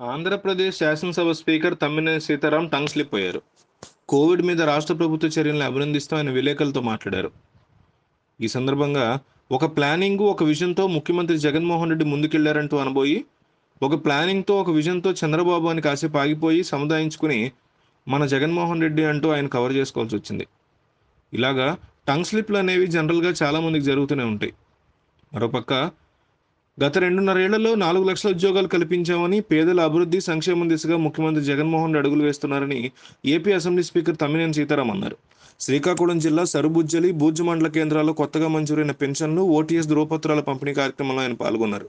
ఆంధ్రప్రదేశ్ శాసనసభ speaker Tammineni Sitaram tongue slip అయ్యారు. Covid మీద రాష్ట్ర ప్రభుత్వ చర్యలను అభినందిస్తూ ఆయన విలేకరులతో మాట్లాడారు. ఈ సందర్భంగా ఒక ప్లానింగ్ ఒక విజన్తో ముఖ్యమంత్రి జగన్మోహన్ రెడ్డి ముందుకెళ్ళారంటూ అనబోయి ఒక ప్లానింగ్తో ఒక విజన్తో చంద్రబాబు అని కాసేపు ఆగిపోయి సముదాయించుకుని మన జగన్మోహన్ రెడ్డి అంటూ ఆయన కవర్ చేసుకోవాల్సి వచ్చింది. ఇలాగా టంగ్ స్లిప్లు అనేవి జనరల్గా చాలామందికి జరుగుతూనే ఉంటాయి. మరోపక్క గత రెండున్నర ఏళ్ళలో నాలుగు లక్షల ఉద్యోగాలు కల్పించామని పేదల అభివృద్ధి సంక్షేమం దిశగా ముఖ్యమంత్రి జగన్మోహన్ రెడ్డి అడుగులు వేస్తున్నారని AP assembly speaker Tammineni Sitaram అన్నారు. శ్రీకాకుళం జిల్లా సరుబుజ్జలి బూర్జు మండల కేంద్రాల్లో కొత్తగా మంజూరైన పెన్షన్లు ఓటీఎస్ ధ్రువపత్రాల పంపిణీ కార్యక్రమంలో ఆయన పాల్గొన్నారు.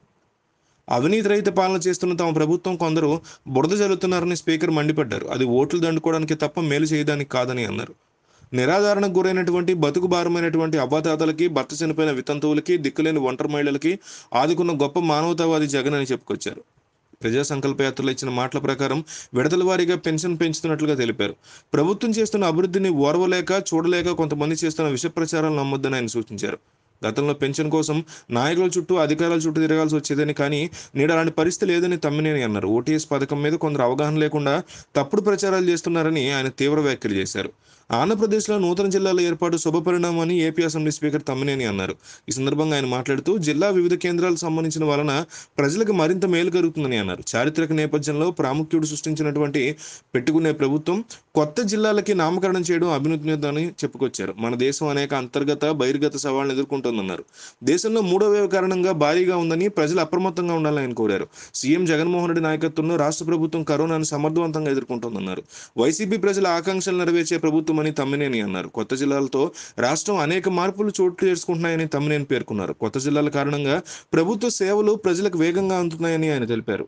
అవినీతి రహిత పాలన చేస్తున్న తమ ప్రభుత్వం కొందరు బురద జల్లుతున్నారని స్పీకర్ మండిపడ్డారు. అది ఓట్లు దండుకోవడానికి తప్ప మేలు చేయడానికి కాదని అన్నారు. నిరాధారణకు గురైనటువంటి బతుకు భారమైనటువంటి అవ్వాతాతలకి భర్త చనిపోయిన వితంతువులకి దిక్కులేని ఒంటరి మహిళలకి ఆదుకున్న గొప్ప మానవతావాది జగన్ అని చెప్పుకొచ్చారు. ప్రజా సంకల్ప యాత్రలో ఇచ్చిన మాటల ప్రకారం విడతల వారీగా పెన్షన్ పెంచుతున్నట్లుగా తెలిపారు. ప్రభుత్వం చేస్తున్న అభివృద్ధిని ఓర్వలేక చూడలేక కొంతమంది చేస్తున్న విష ప్రచారాలు నమ్మొద్దని ఆయన సూచించారు. గతంలో పెన్షన్ కోసం నాయకుల చుట్టూ అధికారుల చుట్టూ తిరగాల్సి వచ్చేదని కానీ నేడు అలాంటి పరిస్థితి లేదని తమ్మినేని అన్నారు. ఓటీఎస్ పథకం మీద కొందరు అవగాహన లేకుండా తప్పుడు ప్రచారాలు చేస్తున్నారని ఆయన తీవ్ర వ్యాఖ్యలు చేశారు. ఆంధ్రప్రదేశ్లో నూతన జిల్లాల ఏర్పాటు శుభపరిణామని ఏపీ అసెంబ్లీ స్పీకర్ తమ్మినేని అన్నారు. ఈ సందర్భంగా ఆయన మాట్లాడుతూ జిల్లా వివిధ కేంద్రాలకు సంబంధించిన వలన ప్రజలకు మరింత మేలు కలుగుతుందని అన్నారు. చారిత్రక నేపథ్యంలో ప్రాముఖ్యుడు సృష్టించినటువంటి పెట్టుకునే ప్రభుత్వం కొత్త జిల్లాలకి నామకరణం చేయడం అభినందనని చెప్పుకొచ్చారు. మన దేశం అనేక అంతర్గత బహిర్గత సవాళ్ళను ఎదుర్కొంటోందన్నారు. దేశంలో మూడో వేవ్ కారణంగా భారీగా ఉందని ప్రజలు అప్రమత్తంగా ఉండాలని ఆయన కోరారు. సీఎం జగన్మోహన్ రెడ్డి నాయకత్వంలో రాష్ట్ర ప్రభుత్వం కరోనాను సమర్థవంతంగా ఎదుర్కొంటోందన్నారు. వైసీపీ ప్రజల ఆకాంక్షలు నెరవేర్చే ప్రభుత్వం అని తమ్మినేని అన్నారు. కొత్త జిల్లాలతో రాష్ట్రం అనేక మార్పులు చోటు చేసుకుంటున్నాయని తమ్మినేని పేర్కొన్నారు. కొత్త జిల్లాల కారణంగా ప్రభుత్వ సేవలు ప్రజలకు వేగంగా అందుతున్నాయని ఆయన తెలిపారు.